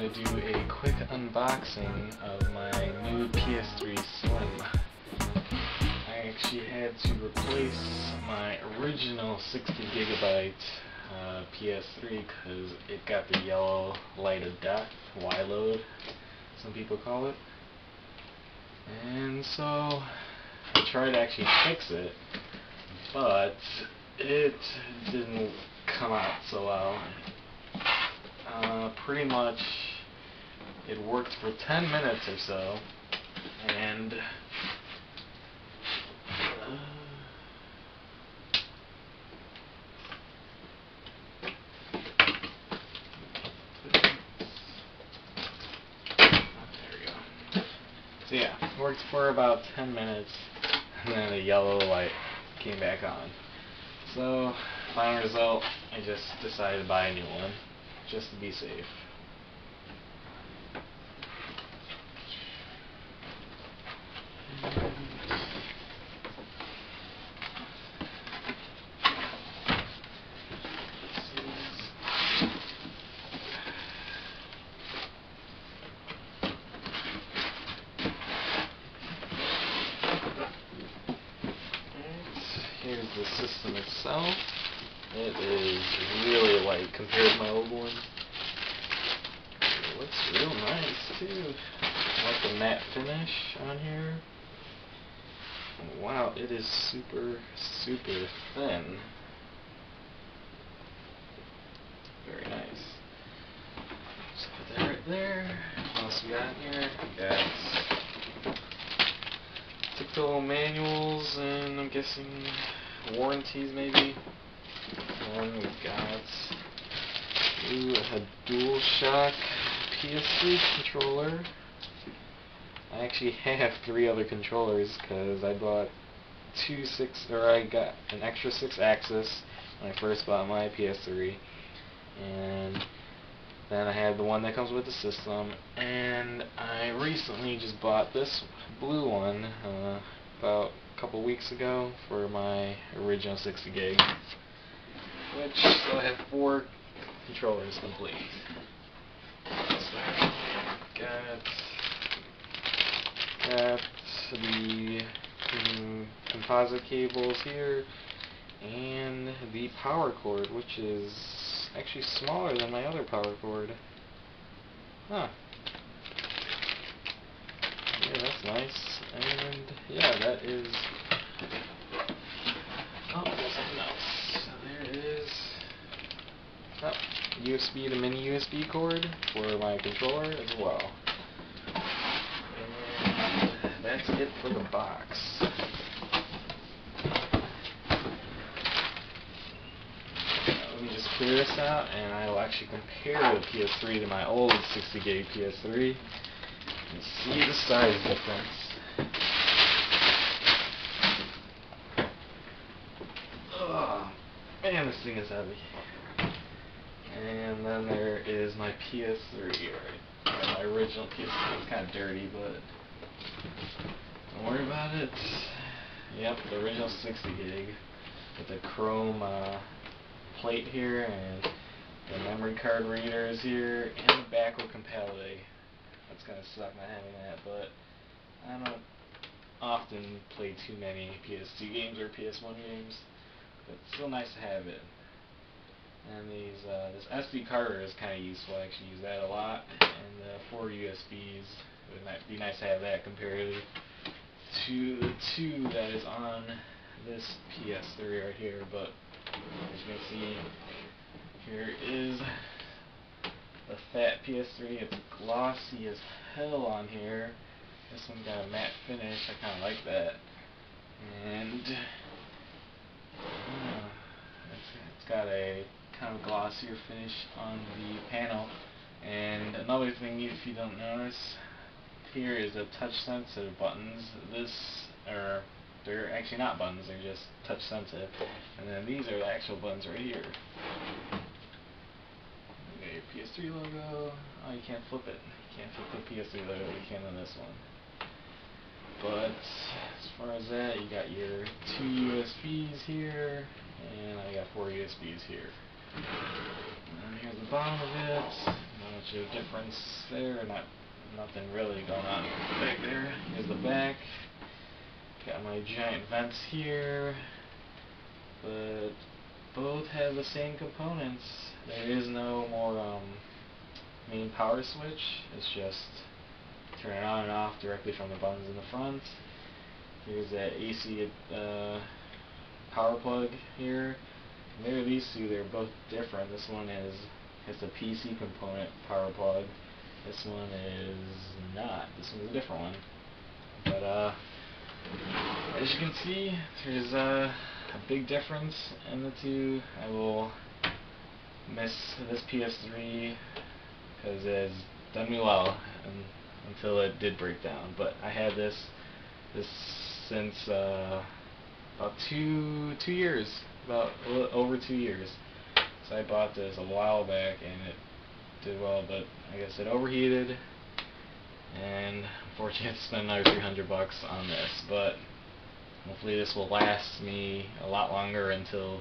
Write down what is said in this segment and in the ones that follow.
going to do a quick unboxing of my new PS3 Slim. I actually had to replace my original 60 gigabyte uh, PS3 because it got the yellow light of death, Y-load, some people call it. And so I tried to actually fix it, but it didn't come out so well. Uh, pretty much it worked for 10 minutes or so and uh, So yeah, worked for about 10 minutes and then the yellow light came back on. So, final result, I just decided to buy a new one just to be safe. Here's the system itself. It is really light compared to my old one. It looks real nice too. I like the matte finish on here. Wow, it is super, super thin. Very nice. Just put that right there. What else we got here? Got typical manuals and I'm guessing warranties maybe. And we got ooh, a DualShock PS3 controller. I actually have three other controllers because I bought two six or I got an extra Sixaxis when I first bought my PS3 and then I had the one that comes with the system and I recently just bought this blue one uh, about couple weeks ago for my original 60 gig which I have four controllers complete. So got got the composite cables here and the power cord which is actually smaller than my other power cord. Huh. Yeah, that's nice. And yeah, that is Oh, there's something else. So there is oh, USB to mini USB cord for my controller as well. And that's it for the box. Let me just clear this out and I will actually compare the PS3 to my old 60 gig PS3 see the size difference. Oh, man, this thing is heavy. And then there is my PS3, right? My original PS3. It's kind of dirty, but don't worry about it. Yep, the original 60 gig with the chrome uh, plate here and the memory card reader is here and the backward compatibility. That's gonna suck not having that, but I don't often play too many PS2 games or PS1 games. But it's still nice to have it. And these uh, this SD card is kind of useful. I actually use that a lot. And the four USBs it would be nice to have that compared to the two that is on this PS3 right here. But as you can see, here is the fat PS3. It's glossy as hell on here. This one got a matte finish. I kind of like that. And uh, it's, it's got a kind of glossier finish on the panel. And another thing, if you don't notice, here is the touch sensitive buttons. This are they're actually not buttons, they're just touch sensitive. And then these are the actual buttons right here. You got your PS3 logo. Oh, you can't flip it. You can't flip the PS3 logo. You can on this one. But as far as that, you got your two USBs here, and I got four USBs here. And here's the bottom of it. Not much of a difference there. Not nothing really going on back there. Here's the back. Got my giant vents here, but have the same components. There is no more um, main power switch. It's just turn it on and off directly from the buttons in the front. Here's that AC uh, power plug here. There, these two, they're both different. This one is has a PC component power plug. This one is not. This one's a different one. But uh, as you can see, there's uh, a big difference in the two. I will miss this PS3 because it's done me well and, until it did break down. But I had this this since uh, about two two years, about over two years. So I bought this a while back and it did well, but I guess it overheated and unfortunately I spend another 300 bucks on this, but hopefully this will last me a lot longer until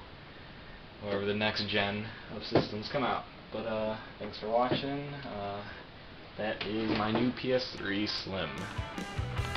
whatever the next gen of systems come out. But uh, thanks for watching. Uh, that is my new PS3 Slim.